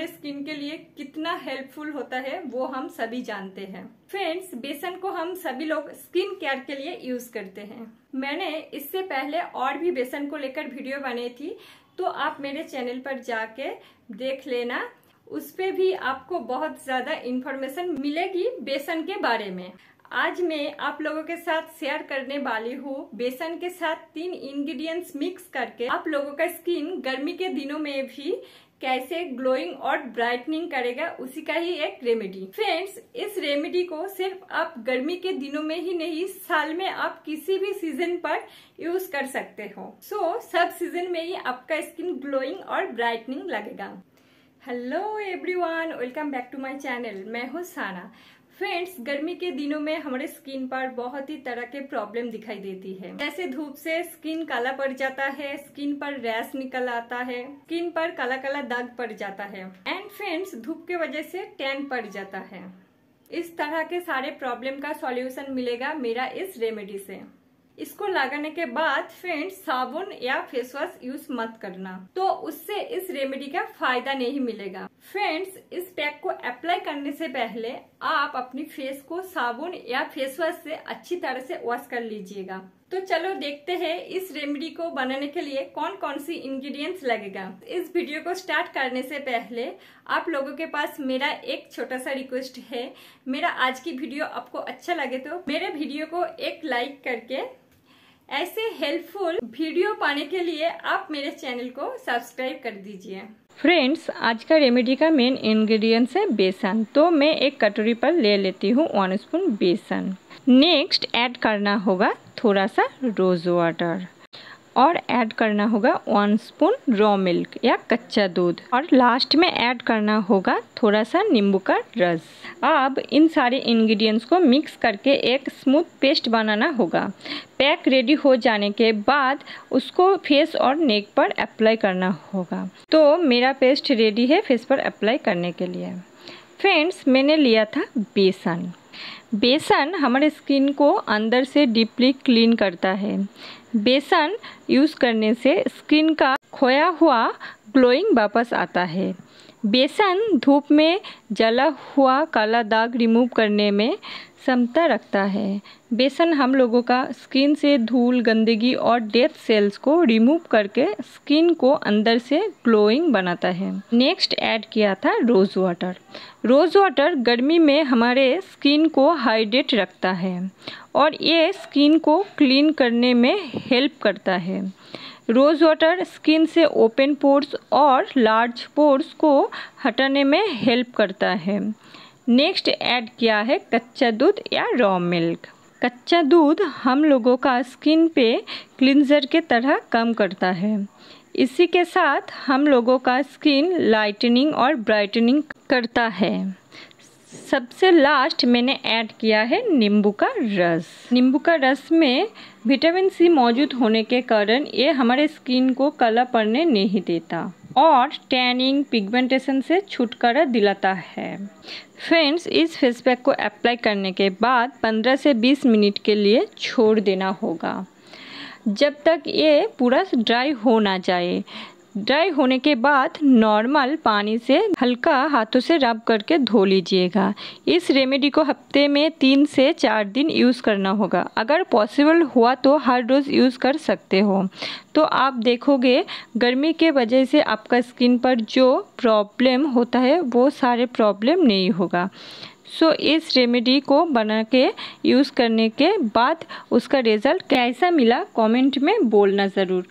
हमारे स्किन के लिए कितना हेल्पफुल होता है, वो हम सभी जानते हैं। फ्रेंड्स, बेसन को हम सभी लोग स्किन केयर के लिए यूज़ करते हैं। मैंने इससे पहले और भी बेसन को लेकर वीडियो बनाई थी तो आप मेरे चैनल पर जाके देख लेना। उस पे भी आपको बहुत ज़्यादा इन्फॉर्मेशन मिलेगी बेसन के बारे में। आज मैं आप लोगों के साथ शेयर करने वाली हूँ बेसन के साथ तीन इंग्रेडिएंट्स मिक्स करके। आप लोगों का स्किन गर्मी के दिनों में भी कैसे ग्लोइंग और ब्राइटनिंग करेगा उसी का ही एक रेमेडी। फ्रेंड्स इस रेमेडी को सिर्फ़ आप गर्मी के दिनों में ही नहीं साल में आप किसी भी सीज़न पर यूज़ कर सकते हो। सो so, सब सीज़न में ही आपका स्किन ग्लोइंग और ब्राइटनिंग लगेगा। Hello everyone welcome back to my channel मैं हूँ साना फ्रेंड्स गर्मी के दिनों में हमारे स्किन पर बहुत ही तरह के प्रॉब्लम दिखाई देती है। जैसे धूप से स्किन काला पड़ जाता है स्किन पर रैश निकल आता है स्किन पर काला काला दाग पड़ जाता है। एंड फ्रेंड्स धूप के वजह से टैन पड़ जाता है। इस तरह के सारे प्रॉब्लम का सॉल्यूशन मिलेगा मेरा इस रेमेडी से। इसको लगाने के बाद फ्रेंड्स साबुन या फेस वॉश यूज़ मत करना। तो उससे इस रेमेडी का फ़ायदा नहीं मिलेगा। फ्रेंड्स इस पैक करने से पहले आप अपनी फेस को साबुन या फेस वॉश से अच्छी तरह से वॉश कर लीजिएगा। तो चलो देखते हैं इस रेमेडी को बनाने के लिए कौन कौन सी इंग्रेडिएंट्स लगेगा। इस वीडियो को स्टार्ट करने से पहले आप लोगों के पास मेरा एक छोटा सा रिक्वेस्ट है। मेरा आज की वीडियो आपको अच्छा लगे तो मेरे वीडियो को एक लाइक करके ऐसे हेल्पफुल वीडियो पाने के लिए आप मेरे चैनल को सब्सक्राइब कर दीजिए। फ्रेंड्स आज का रेमेडी का मेन इंग्रेडिएंट्स है बेसन। तो मैं एक कटोरी पर ले लेती हूँ वन स्पून बेसन। नेक्स्ट ऐड करना होगा थोड़ा सा रोज़ वाटर और ऐड करना होगा वन स्पून रॉ मिल्क या कच्चा दूध। और लास्ट में ऐड करना होगा थोड़ा सा नींबू का रस। अब इन सारे इंग्रेडिएंट्स को मिक्स करके एक स्मूथ पेस्ट बनाना होगा। पैक रेडी हो जाने के बाद उसको फेस और नेक पर अप्लाई करना होगा। तो मेरा पेस्ट रेडी है फेस पर अप्लाई करने के लिए। फ्रेंड्स मैंने लिया था बेसन। बेसन हमारे स्किन को अंदर से डीपली क्लीन करता है। बेसन यूज़ करने से स्किन का खोया हुआ ग्लोइंग वापस आता है। बेसन धूप में जला हुआ काला दाग रिमूव करने में क्षमता रखता है। बेसन हम लोगों का स्किन से धूल, गंदगी और डेथ सेल्स को रिमूव करके स्किन को अंदर से ग्लोइंग बनाता है। नेक्स्ट ऐड किया था रोज़ वाटर। रोज़ वाटर गर्मी में हमारे स्किन को हाइड्रेट रखता है और ये स्किन को क्लीन करने में हेल्प करता है। रोज़ वाटर स्किन से ओपन पोर्स और लार्ज पोर्स को हटाने में हेल्प करता है। नेक्स्ट ऐड किया है कच्चा दूध या रॉ मिल्क कच्चा दूध हम लोगों का स्किन पे क्लिनज़र के तरह कम करता है. इसी के साथ हम लोगों का स्किन लाइटनिंग और ब्राइटनिंग करता है. सबसे लास्ट मैंने ऐड किया है नींबू का रस. नींबू का रस में विटामिन सी मौजूद होने के कारण ये हमारे स्किन को काला पड़ने नहीं देता. और टैनिंग पिगमेंटेशन से छुटकारा दिलाता है। फ्रेंड्स इस फेस पैक को अप्लाई करने के बाद 15 से 20 मिनट के लिए छोड़ देना होगा। जब तक ये पूरा ड्राई हो ना जाए ड्राई होने के बाद नॉर्मल पानी से हल्का हाथों से रब करके धो लीजिएगा। इस रेमेडी को हफ़्ते में तीन से चार दिन यूज़ करना होगा। अगर पॉसिबल हुआ तो हर रोज़ यूज़ कर सकते हो। तो आप देखोगे गर्मी के वजह से आपका स्किन पर जो प्रॉब्लम होता है वो सारे प्रॉब्लम नहीं होगा। सो so, इस रेमेडी को बना के यूज़ करने के बाद उसका रिज़ल्ट कैसा मिला कमेंट में बोलना ज़रूर।